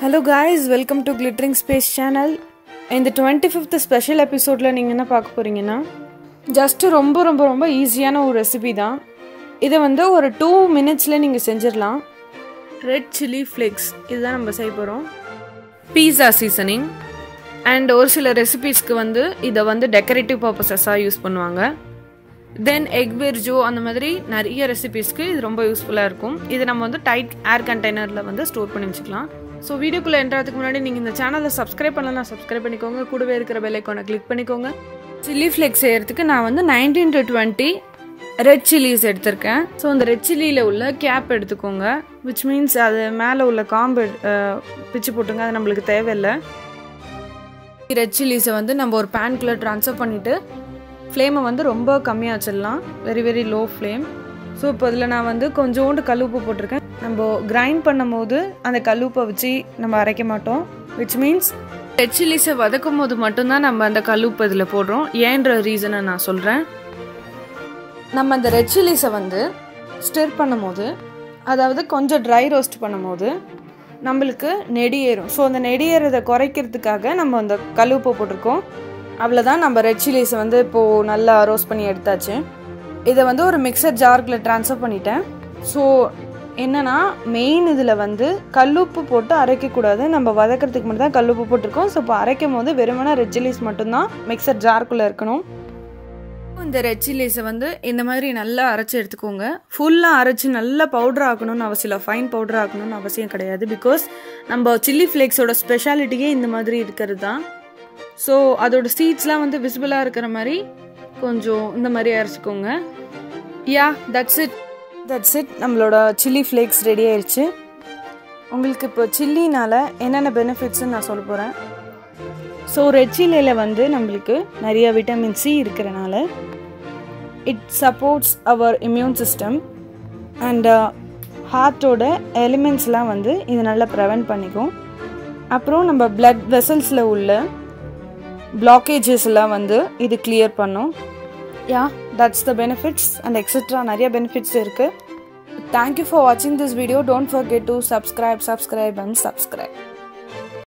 Hello guys welcome to glittering space channel இந்த twenty fifth special எபிசோடில் நீங்கள் என்ன பார்க்க போகிறீங்கன்னா ஜஸ்ட்டு ரொம்ப ரொம்ப ரொம்ப ஈஸியான ஒரு ரெசிபி தான். இதை வந்து ஒரு டூ மினிட்ஸில் நீங்கள் செஞ்சிடலாம். ரெட் சில்லி ஃப்ளேக்ஸ் இதுதான் நம்ம செய்ய போகிறோம் பீஸா சீசனிங் அண்ட் ஒரு சில ரெசிபீஸ்க்கு வந்து இதை வந்து டெக்கரேட்டிவ் பர்பஸஸாக யூஸ் பண்ணுவாங்க. தென் எக் பிர்ஜோ அந்த மாதிரி நிறைய ரெசிபிஸ்க்கு இது ரொம்ப யூஸ்ஃபுல்லாக இருக்கும். இது நம்ம வந்து டைட் ஏர் கண்டெய்னரில் வந்து ஸ்டோர் பண்ணி வச்சுக்கலாம். ஸோ வீடியோக்குள்ளே என்றதுக்கு முன்னாடி நீங்கள் இந்த சேனலை சப்ஸ்கிரைப் பண்ணலாம் சப்ஸ்கிரைப் பண்ணிக்கோங்க. கூடவே இருக்கிற பெல் கிளிக் பண்ணிக்கோங்க. சில்லி ஃப்ளேக்ஸ் செய்யறதுக்கு நான் வந்து nineteen to twenty red chillies எடுத்திருக்கேன். ஸோ அந்த ரெட் சில்லியில் உள்ள கேப் எடுத்துக்கோங்க. விச் மீன்ஸ் அது மேலே உள்ள காம்பு பிச்சு போட்டுங்க. அது நம்மளுக்கு தேவையில்லை. ரெட் சில்லிஸை வந்து நம்ம ஒரு பேன்குள்ளே ட்ரான்ஸ்ஃபர் பண்ணிவிட்டு ஃப்ளேமை வந்து ரொம்ப கம்மியாக வச்சிடலாம். Very very low flame so இப்போ இதில் நான் வந்து கொஞ்சோண்டு கல்லுப்பு போட்டிருக்கேன். நம்ம கிரைண்ட் பண்ணும் போது அந்த கல்லுப்பை வச்சு நம்ம அரைக்க மாட்டோம். விச் மீன்ஸ் ரெட் சில்லிஸை வதக்கும் போது மட்டும்தான் நம்ம அந்த கல்லுப்பு இதில் போடுறோம். ஏன்ற ரீசனை நான் சொல்கிறேன் நம்ம அந்த ரெட் சில்லிஸை வந்து ஸ்டிர் பண்ணும் போது அதாவது கொஞ்சம் ட்ரை ரோஸ்ட் பண்ணும் போது நம்மளுக்கு நெடியேறும் ஸோ அந்த நெடியேறதை குறைக்கிறதுக்காக நம்ம அந்த கல்லுப்பை போட்டிருக்கோம். அவ்வளோதான் நம்ம ரெட் சில்லிஸை வந்து இப்போது நல்லா ரோஸ்ட் பண்ணி எடுத்தாச்சு. இதை வந்து ஒரு மிக்சர் ஜார்க்கில் ட்ரான்ஸ்ஃபர் பண்ணிட்டேன். ஸோ என்னென்னா மெயின் இதில் வந்து கல்லுப்பு போட்டு அரைக்கக்கூடாது. நம்ம வதக்கிறதுக்கு மட்டும் தான் கல்லுப்பு போட்டிருக்கோம். ஸோ இப்போ அரைக்கும் போது வெறுமனா ரெட் சில்லிஸ் மட்டும்தான் மிக்சர் ஜார்க்குள்ளே இருக்கணும். இந்த ரெட் சில்லிஸை வந்து இந்த மாதிரி நல்லா அரைச்சி எடுத்துக்கோங்க. ஃபுல்லாக அரைச்சி நல்லா பவுடர் ஆக்கணும்னு அவசியம் இல்லை. ஃபைன் பவுடர் ஆக்கணும்னு அவசியம் கிடையாது. பிகாஸ் நம்ம சில்லி ஃப்ளேக்ஸோட ஸ்பெஷாலிட்டியே இந்த மாதிரி இருக்கிறது தான். ஸோ அதோட சீட்ஸ்லாம் வந்து விசிபிளாக இருக்கிற மாதிரி கொஞ்சம் இந்த மாதிரி அரைச்சிக்கோங்க. Yeah that's it that's it நம்மளோட சில்லி ஃப்ளேக்ஸ் ரெடி ஆயிடுச்சு உங்களுக்கு இப்போ சில்லினால் என்னென்ன பெனிஃபிட்ஸ்ன்னு நான் சொல்ல போகிறேன் ஸோ ரெட் சில்லியில் வந்து நம்மளுக்கு நிறைய விட்டமின் சி இருக்கிறனால it supports our immune system and ஹார்ட்டோட எலிமெண்ட்ஸ்லாம் வந்து இது நல்லா ப்ரிவென்ட் பண்ணிக்கும். அப்புறம் நம்ம பிளட் வெசல்ஸில் உள்ள பிளாக்கேஜஸ் எல்லாம் வந்து இது கிளியர் பண்ணும். Yeah that's the benefits and extra நிறைய பெனிஃபிட்ஸ் இருக்குது தேங்க்யூ ஃபார் வாட்சிங் this video don't forget to subscribe subscribe and subscribe